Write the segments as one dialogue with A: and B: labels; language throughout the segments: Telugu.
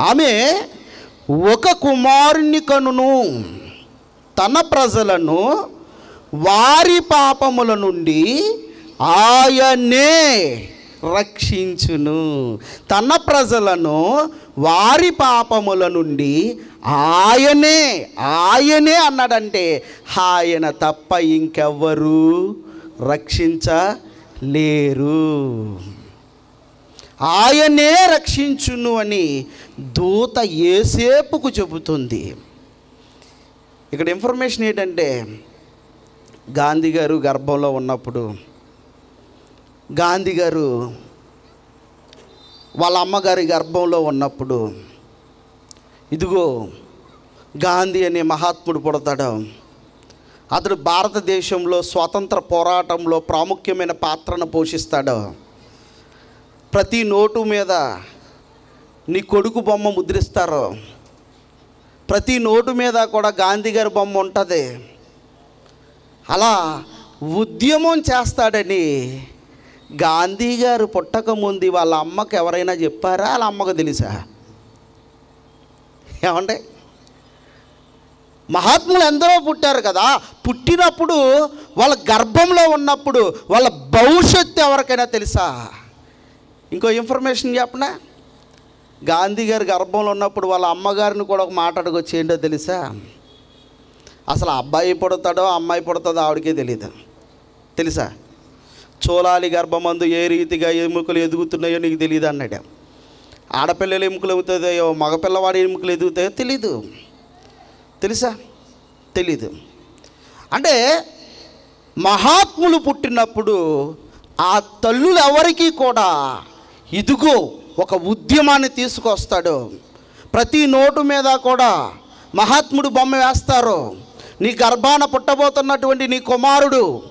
A: ఆమె ఒక కుమారుని కనును. తన ప్రజలను వారి పాపముల నుండి ఆయనే రక్షించును. తన ప్రజలను వారి పాపముల నుండి ఆయనే ఆయనే అన్నాడంటే ఆయన తప్ప ఇంకెవ్వరు రక్షించలేరు. ఆయనే రక్షించును అని దూత ఏసేపుకు చెబుతుంది. ఇక్కడ ఇన్ఫర్మేషన్ ఏంటంటే గాంధీ గారు గర్భంలో ఉన్నప్పుడు గాంధీ గారు వాళ్ళ అమ్మగారి గర్భంలో ఉన్నప్పుడు ఇదిగో గాంధీ అనే మహాత్ముడు పుడతాడు. అతడు భారతదేశంలో స్వాతంత్ర పోరాటంలో ప్రాముఖ్యమైన పాత్రను పోషిస్తాడు. ప్రతి నోటు మీద నీ కొడుకు బొమ్మ ముద్రిస్తారు ప్రతి నోటు మీద కూడా గాంధీ గారి బొమ్మ ఉంటుంది. అలా ఉద్యమం చేస్తాడని గాంధీ గారు పుట్టక ముందు వాళ్ళ అమ్మకు ఎవరైనా చెప్పారా? వాళ్ళ అమ్మకు తెలుసా? ఏమండి? మహాత్ములు ఎందరో పుట్టారు కదా పుట్టినప్పుడు వాళ్ళ గర్భంలో ఉన్నప్పుడు వాళ్ళ భవిష్యత్తు ఎవరికైనా తెలుసా? ఇంకో ఇన్ఫర్మేషన్ చెప్పనా? గాంధీ గారి గర్భంలో ఉన్నప్పుడు వాళ్ళ అమ్మగారిని కూడా ఒక మాట అడగొచ్చి ఏంటో తెలుసా? అసలు అబ్బాయి పుడతాడో అమ్మాయి పుడతాడో ఆవిడకే తెలియదు తెలుసా? చోళాలి గర్భమందు ఏ రీతిగా ఎముకలు ఎదుగుతున్నాయో నీకు తెలియదు అన్నాడు. ఆడపిల్లలు ఎముకలు ఎదుగుతాయో మగపిల్లవాడి ఎముకలు ఎదుగుతాయో తెలీదు. తెలుసా? తెలీదు. అంటే మహాత్ములు పుట్టినప్పుడు ఆ తల్లులు ఎవరికీ కూడా ఇదిగో ఒక ఉద్యమాన్ని తీసుకొస్తాడు. ప్రతి నోటు మీద కూడా మహాత్ముడు బొమ్మ వేస్తారు. నీ గర్భాన పుట్టబోతున్నటువంటి నీ కుమారుడు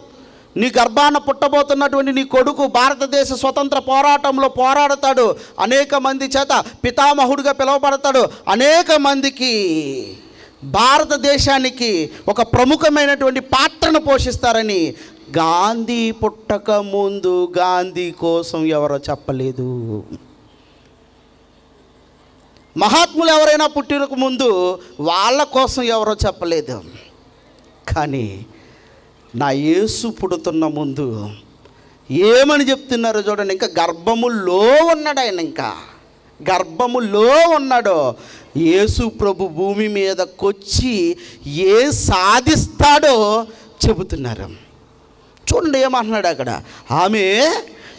A: నీ గర్భాన పుట్టబోతున్నటువంటి నీ కొడుకు భారతదేశ స్వతంత్ర పోరాటంలో పోరాడతాడు. అనేక మంది చేత పితామహుడిగా పిలువబడతాడు. అనేక మందికి భారతదేశానికి ఒక ప్రముఖమైనటువంటి పాత్రను పోషిస్తారని గాంధీ పుట్టక ముందు గాంధీ కోసం ఎవరో చెప్పలేదు. మహాత్ములు ఎవరైనా పుట్టినకు ముందు వాళ్ళ కోసం ఎవరో చెప్పలేదు. కానీ నా యేసు పుడుతున్న ముందు ఏమని చెప్తున్నారో చూడండి ఇంకా గర్భములో ఉన్నాడు ఆయన ఇంకా. గర్భములో ఉన్నాడో యేసు ప్రభు భూమి మీదకొచ్చి ఏ సాధిస్తాడో చెబుతున్నారు. చూడండి ఏమంటున్నాడు అక్కడ? ఆమె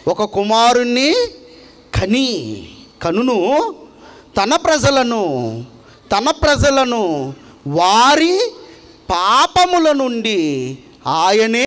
A: ఒక కుమారుణ్ణి కని కనును తన ప్రజలను తన ప్రజలను వారి పాపముల నుండి ఆయనే